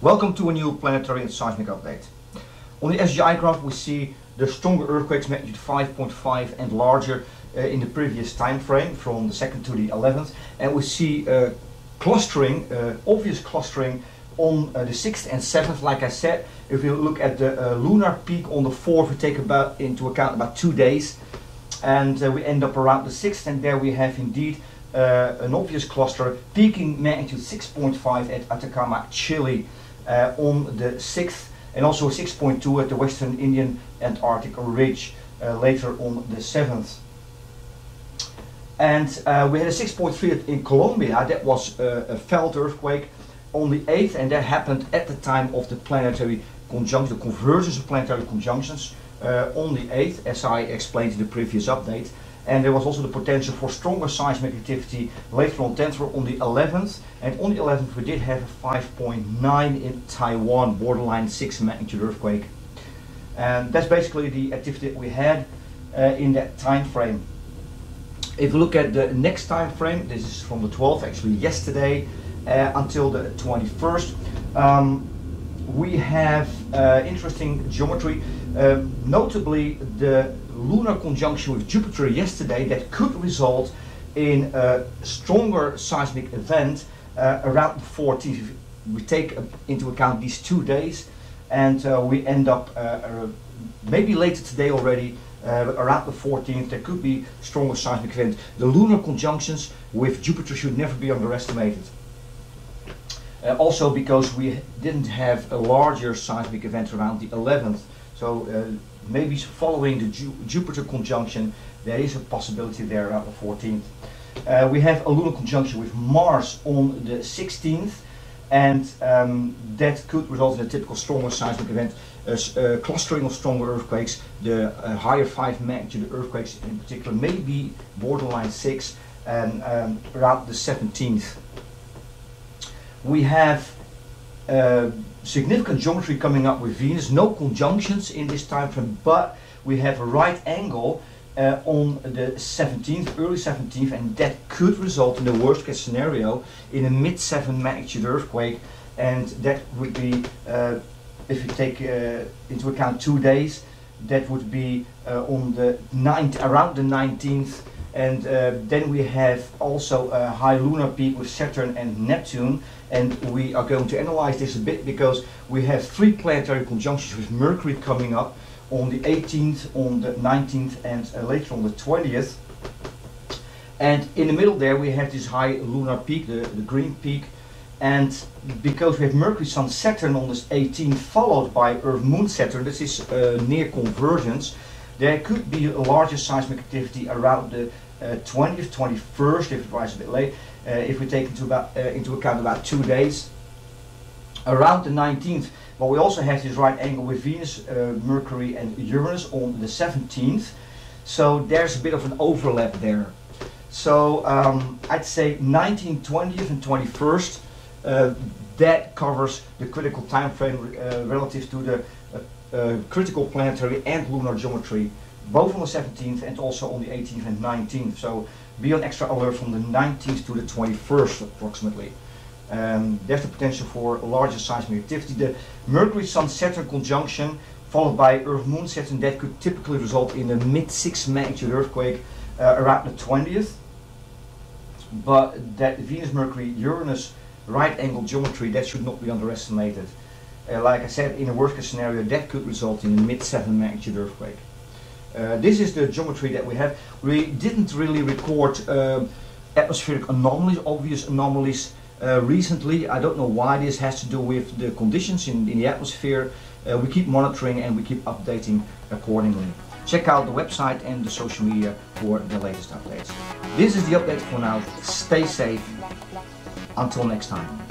Welcome to a new planetary and seismic update. On the SSGI graph we see the stronger earthquakes magnitude 5.5 and larger uh, in the previous time frame from the 2nd to the 11th and we see uh, clustering, uh, obvious clustering on uh, the 6th and 7th like I said if you look at the uh, lunar peak on the 4th we take about into account about two days. And uh, we end up around the 6th and there we have indeed an obvious cluster peaking magnitude 6.5 at Atacama, Chile on the 6th and also 6.2 at the Western Indian Antarctic Ridge uh, later on the 7th. And uh, we had a 6.3 in Colombia, that was a felt earthquake on the 8th and that happened at the time of the planetary conjunction, the convergence of planetary conjunctions on the 8th as I explained in the previous update and there was also the potential for stronger seismic activity later on. 10th or on the 11th and on the 11th we did have a 5.9 in Taiwan borderline 6 magnitude earthquake. And that's basically the activity that we had uh, in that time frame if you look at the next time frame this is from the 12th actually yesterday uh, until the 21st um, we have uh, interesting geometry uh, notably the lunar conjunction with Jupiter yesterday that could result in a stronger seismic event uh, around the 14th. We take into account these two days and uh, we end up uh, uh maybe later today already uh, around the 14th there could be stronger seismic event. The lunar conjunctions with Jupiter should never be underestimated. Uh, also because we didn't have a larger seismic event around the 11th. So maybe following the Ju Jupiter conjunction, there is a possibility there around the 14th. Uh, we have a lunar conjunction with Mars on the 16th, and um, that could result in a typical stronger seismic event, a uh, clustering of stronger earthquakes, the uh, higher 5 magnitude earthquakes in particular, maybe borderline 6, and um, around the 17th. We have uh, significant geometry coming up with Venus, no conjunctions in this time frame, but we have a right angle uh, on the 17th, early 17th, and that could result in the worst case scenario in a mid 7 magnitude earthquake, and that would be, uh, if you take uh, into account two days, that would be uh, on the 9th, around the 19th, and uh, then we have also a high lunar peak with Saturn and Neptune, and we are going to analyze this a bit because we have three planetary conjunctions with Mercury coming up on the 18th, on the 19th and uh, later on the 20th. And in the middle there we have this high lunar peak, the, the green peak. And because we have Mercury, Sun, Saturn on this 18th followed by Earth, Moon, Saturn, this is uh, near convergence, there could be a larger seismic activity around the uh, 20th, 21st, if it was a bit late, uh, if we take into, about, uh, into account about two days. Around the 19th, but we also have this right angle with Venus, Mercury and Uranus on the 17th. So there's a bit of an overlap there. So um, I'd say 19th, 20th and 21st, uh, that covers the critical time frame uh, relative to the uh, critical planetary and lunar geometry both on the 17th and also on the 18th and 19th. So be on extra alert from the 19th to the 21st approximately. Um, there's the potential for larger seismic activity. The Mercury Sun Saturn conjunction followed by Earth Moon Saturn that could typically result in a mid 6 magnitude earthquake uh, around the 20th. But that Venus Mercury Uranus right angle geometry that should not be underestimated. Uh, like I said, in a worst case scenario, that could result in a mid 7 magnitude earthquake. Uh, this is the geometry that we have. We didn't really record uh, atmospheric anomalies, obvious anomalies uh, recently. I don't know why this has to do with the conditions in, in the atmosphere. We keep monitoring and we keep updating accordingly. Check out the website and the social media for the latest updates. This is the update for now. Stay safe. Until next time.